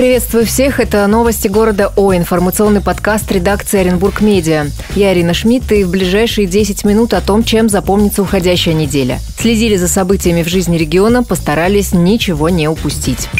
Приветствую всех. Это новости города О. Информационный подкаст редакции Оренбург Медиа. Я Ирина Шмидт и в ближайшие 10 минут о том, чем запомнится уходящая неделя. Следили за событиями в жизни региона, постарались ничего не упустить.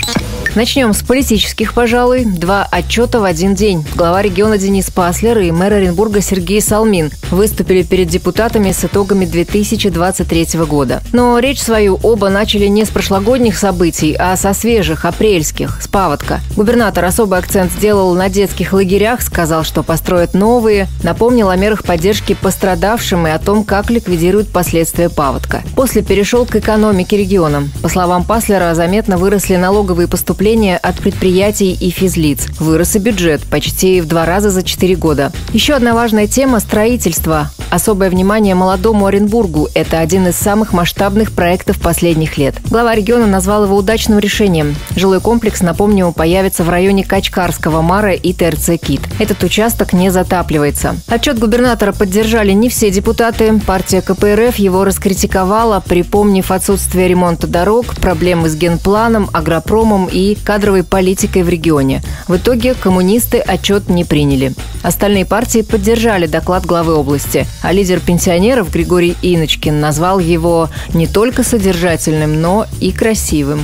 Начнем с политических, пожалуй. Два отчета в один день. Глава региона Денис Паслер и мэр Оренбурга Сергей Салмин выступили перед депутатами с итогами 2023 года. Но речь свою оба начали не с прошлогодних событий, а со свежих, апрельских, с паводка. Губернатор особый акцент сделал на детских лагерях, сказал, что построят новые, напомнил о мерах поддержки пострадавшим и о том, как ликвидируют последствия паводка. После перешел к экономике региона. По словам Паслера, заметно выросли налоговые поступления от предприятий и физлиц. Вырос и бюджет почти в два раза за четыре года. Еще одна важная тема – строительство. Особое внимание молодому Оренбургу – это один из самых масштабных проектов последних лет. Глава региона назвал его удачным решением. Жилой комплекс, напомню, появится в районе Качкарского Мара и ТРЦ «Кит». Этот участок не затапливается. Отчет губернатора поддержали не все депутаты. Партия КПРФ его раскритиковала, припомнив отсутствие ремонта дорог, проблемы с генпланом, агропромом и кадровой политикой в регионе. В итоге коммунисты отчет не приняли. Остальные партии поддержали доклад главы области, а лидер пенсионеров Григорий Иночкин назвал его не только содержательным, но и красивым.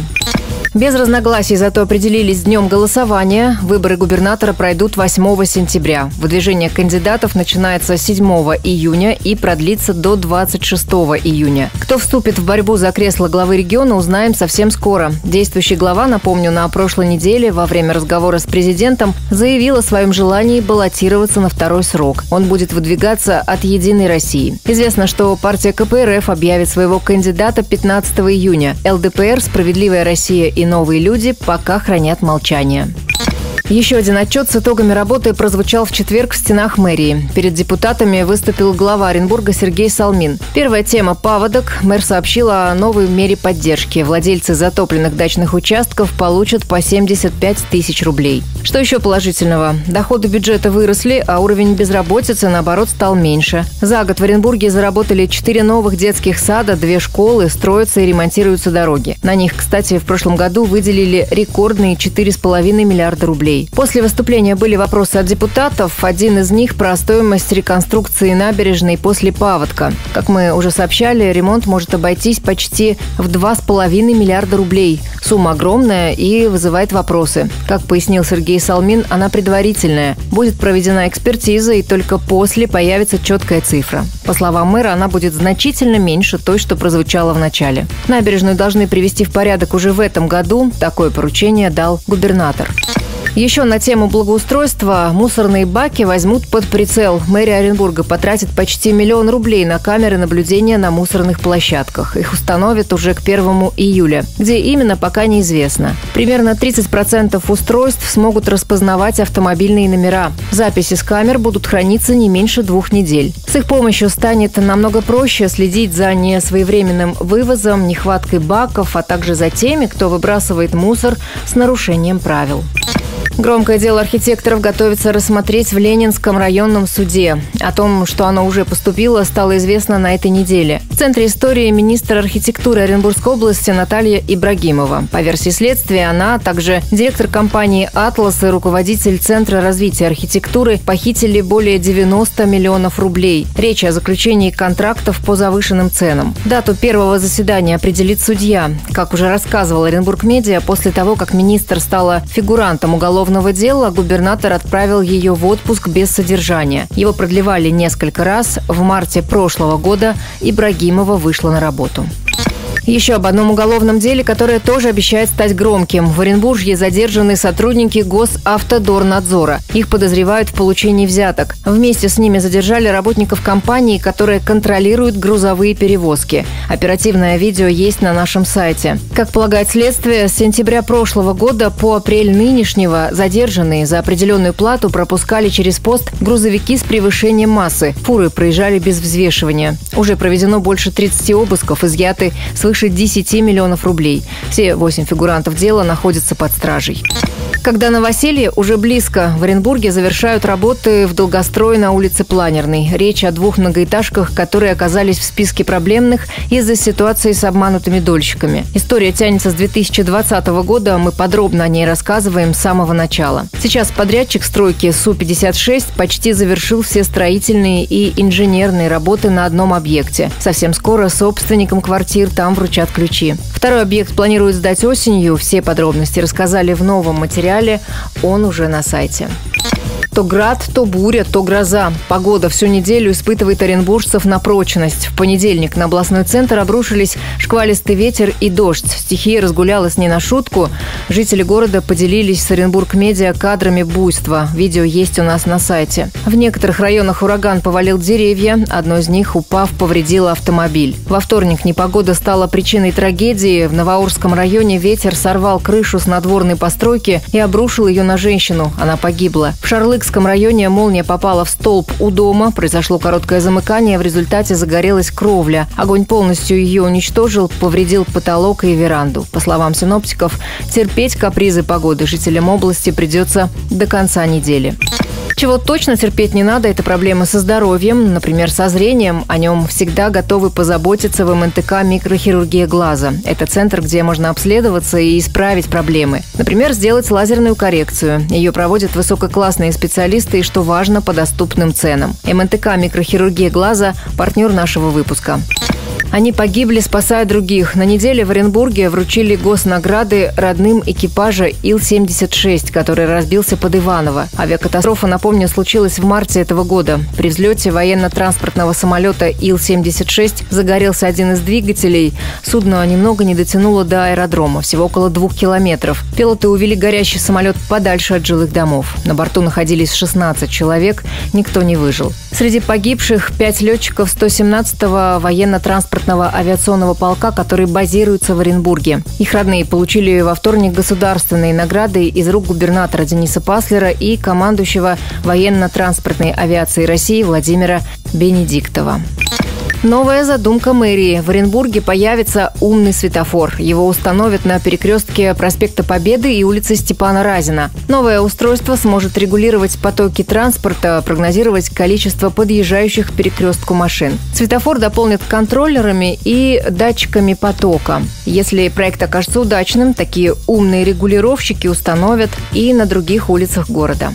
Без разногласий зато определились с днем голосования. Выборы губернатора пройдут 8 сентября. Выдвижение кандидатов начинается 7 июня и продлится до 26 июня. Кто вступит в борьбу за кресло главы региона, узнаем совсем скоро. Действующий глава, напомню, на прошлой неделе во время разговора с президентом заявил о своем желании баллотироваться на второй срок. Он будет выдвигаться от «Единой России». Известно, что партия КПРФ объявит своего кандидата 15 июня. ЛДПР «Справедливая Россия» и новые люди пока хранят молчание. Еще один отчет с итогами работы прозвучал в четверг в стенах мэрии. Перед депутатами выступил глава Оренбурга Сергей Салмин. Первая тема – паводок. Мэр сообщил о новой мере поддержки. Владельцы затопленных дачных участков получат по 75 тысяч рублей. Что еще положительного? Доходы бюджета выросли, а уровень безработицы, наоборот, стал меньше. За год в Оренбурге заработали 4 новых детских сада, две школы, строятся и ремонтируются дороги. На них, кстати, в прошлом году выделили рекордные 4,5 миллиарда рублей рублей. После выступления были вопросы от депутатов. Один из них про стоимость реконструкции набережной после паводка. Как мы уже сообщали, ремонт может обойтись почти в 2,5 миллиарда рублей. Сумма огромная и вызывает вопросы. Как пояснил Сергей Салмин, она предварительная. Будет проведена экспертиза и только после появится четкая цифра. По словам мэра, она будет значительно меньше той, что прозвучало в начале. Набережную должны привести в порядок уже в этом году. Такое поручение дал губернатор. Еще на тему благоустройства мусорные баки возьмут под прицел. Мэрия Оренбурга потратит почти миллион рублей на камеры наблюдения на мусорных площадках. Их установят уже к 1 июля. Где именно, пока неизвестно. Примерно 30% устройств смогут распознавать автомобильные номера. Записи с камер будут храниться не меньше двух недель. С их помощью станет намного проще следить за несвоевременным вывозом, нехваткой баков, а также за теми, кто выбрасывает мусор с нарушением правил. Громкое дело архитекторов готовится рассмотреть в Ленинском районном суде. О том, что оно уже поступило, стало известно на этой неделе. В центре истории министр архитектуры Оренбургской области Наталья Ибрагимова. По версии следствия, она, а также директор компании «Атлас» и руководитель Центра развития архитектуры похитили более 90 миллионов рублей. Речь о заключении контрактов по завышенным ценам. Дату первого заседания определит судья. Как уже рассказывал Оренбург Медиа, после того, как министр стала фигурантом уголовного уголовного дела губернатор отправил ее в отпуск без содержания. Его продлевали несколько раз. В марте прошлого года Ибрагимова вышла на работу. Еще об одном уголовном деле, которое тоже обещает стать громким. В Оренбуржье задержаны сотрудники Госавтодорнадзора. Их подозревают в получении взяток. Вместе с ними задержали работников компании, которая контролирует грузовые перевозки. Оперативное видео есть на нашем сайте. Как полагает следствие, с сентября прошлого года по апрель нынешнего задержанные за определенную плату пропускали через пост грузовики с превышением массы. Фуры проезжали без взвешивания. Уже проведено больше 30 обысков, изъяты свыше свыше 10 миллионов рублей. Все восемь фигурантов дела находятся под стражей. Когда новоселье уже близко, в Оренбурге завершают работы в долгострое на улице Планерной. Речь о двух многоэтажках, которые оказались в списке проблемных из-за ситуации с обманутыми дольщиками. История тянется с 2020 года, мы подробно о ней рассказываем с самого начала. Сейчас подрядчик стройки Су-56 почти завершил все строительные и инженерные работы на одном объекте. Совсем скоро собственникам квартир там вручат ключи. Второй объект планируют сдать осенью. Все подробности рассказали в новом материале, он уже на сайте. То град, то буря, то гроза. Погода всю неделю испытывает оренбуржцев на прочность. В понедельник на областной центр обрушились шквалистый ветер и дождь. Стихия разгулялась не на шутку. Жители города поделились с Оренбург Медиа кадрами буйства. Видео есть у нас на сайте. В некоторых районах ураган повалил деревья. Одно из них, упав, повредило автомобиль. Во вторник непогода стала причиной трагедии. В Новоурском районе ветер сорвал крышу с надворной постройки и обрушил ее на женщину. Она погибла. В Шарлык Курганском районе молния попала в столб у дома. Произошло короткое замыкание. В результате загорелась кровля. Огонь полностью ее уничтожил, повредил потолок и веранду. По словам синоптиков, терпеть капризы погоды жителям области придется до конца недели. Чего точно терпеть не надо, это проблемы со здоровьем, например, со зрением. О нем всегда готовы позаботиться в МНТК «Микрохирургия глаза». Это центр, где можно обследоваться и исправить проблемы. Например, сделать лазерную коррекцию. Ее проводят высококлассные специалисты и, что важно, по доступным ценам. МНТК «Микрохирургия глаза» – партнер нашего выпуска. Они погибли, спасая других. На неделе в Оренбурге вручили госнаграды родным экипажа Ил-76, который разбился под Иваново. Авиакатастрофа, напомню, случилась в марте этого года. При взлете военно-транспортного самолета Ил-76 загорелся один из двигателей. Судно немного не дотянуло до аэродрома, всего около двух километров. Пилоты увели горящий самолет подальше от жилых домов. На борту находились 16 человек, никто не выжил. Среди погибших пять летчиков 117-го военно-транспортного авиационного полка, который базируется в Оренбурге. Их родные получили во вторник государственные награды из рук губернатора Дениса Паслера и командующего военно-транспортной авиации России Владимира Бенедиктова. Новая задумка мэрии. В Оренбурге появится умный светофор. Его установят на перекрестке проспекта Победы и улицы Степана Разина. Новое устройство сможет регулировать потоки транспорта, прогнозировать количество подъезжающих к перекрестку машин. Светофор дополнят контроллерами и датчиками потока. Если проект окажется удачным, такие умные регулировщики установят и на других улицах города.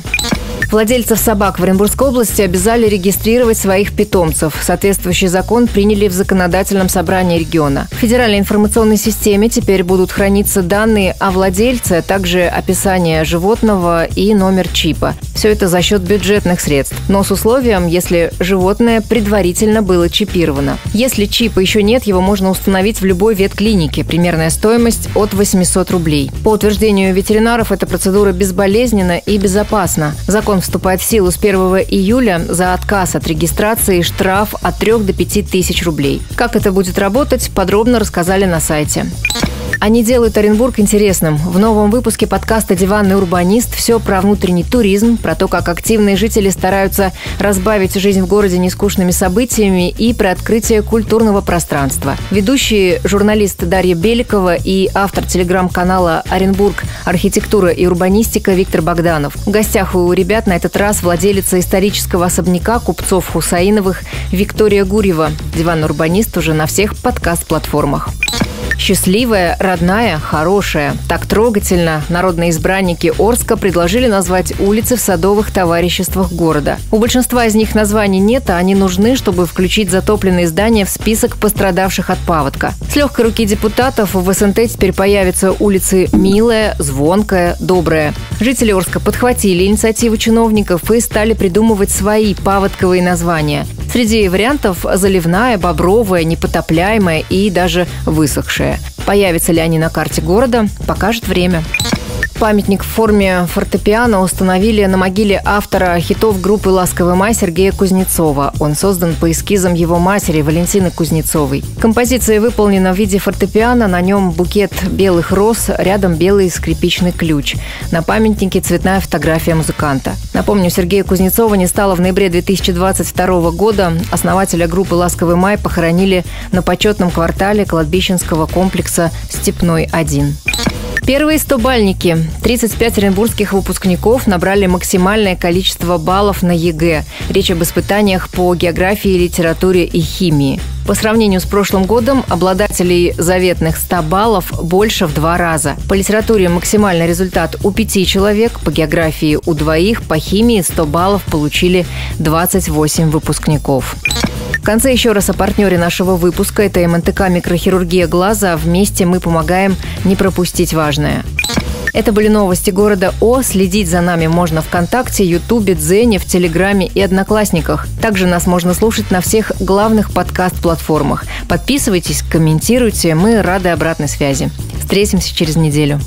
Владельцев собак в Оренбургской области обязали регистрировать своих питомцев. Соответствующий закон приняли в законодательном собрании региона. В федеральной информационной системе теперь будут храниться данные о владельце, а также описание животного и номер чипа. Все это за счет бюджетных средств, но с условием, если животное предварительно было чипировано. Если чипа еще нет, его можно установить в любой ветклинике. Примерная стоимость от 800 рублей. По утверждению ветеринаров, эта процедура безболезненна и безопасна. Закон вступает в силу с 1 июля. За отказ от регистрации штраф от 3 до 5 тысяч рублей. Как это будет работать, подробно рассказали на сайте. Они делают Оренбург интересным. В новом выпуске подкаста «Диванный урбанист» все про внутренний туризм, про то, как активные жители стараются разбавить жизнь в городе нескучными событиями и про открытие культурного пространства. Ведущие журналист Дарья Беликова и автор телеграм-канала «Оренбург. Архитектура и урбанистика» Виктор Богданов. В гостях у ребят на этот раз владелица исторического особняка купцов Хусаиновых Виктория Гурьева. Диванный урбанист уже на всех подкаст-платформах. Счастливая, родная, хорошая. Так трогательно народные избранники Орска предложили назвать улицы в садовых товариществах города. У большинства из них названий нет, а они нужны, чтобы включить затопленные здания в список пострадавших от паводка. С легкой руки депутатов в СНТ теперь появятся улицы Милая, Звонкая, Добрая. Жители Орска подхватили инициативу чиновников и стали придумывать свои паводковые названия. Среди вариантов заливная, бобровая, непотопляемая и даже высохшая. Появятся ли они на карте города, покажет время. Памятник в форме фортепиано установили на могиле автора хитов группы «Ласковый май» Сергея Кузнецова. Он создан по эскизам его матери Валентины Кузнецовой. Композиция выполнена в виде фортепиано, на нем букет белых роз, рядом белый скрипичный ключ. На памятнике цветная фотография музыканта. Напомню, Сергея Кузнецова не стало в ноябре 2022 года. Основателя группы «Ласковый май» похоронили на Почетном квартале кладбищенского комплекса «Степной-1». Первые 100 бальники. 35 оренбургских выпускников набрали максимальное количество баллов на ЕГЭ. Речь об испытаниях по географии, литературе и химии. По сравнению с прошлым годом обладателей заветных 100 баллов больше в два раза. По литературе максимальный результат у пяти человек, по географии у двоих, по химии 100 баллов получили 28 выпускников. В конце еще раз о партнере нашего выпуска. Это МНТК «Микрохирургия глаза». Вместе мы помогаем не пропустить важное. Это были новости города О. Следить за нами можно ВКонтакте, Ютубе, Дзене, в Телеграме и Одноклассниках. Также нас можно слушать на всех главных подкаст-платформах. Подписывайтесь, комментируйте. Мы рады обратной связи. Встретимся через неделю.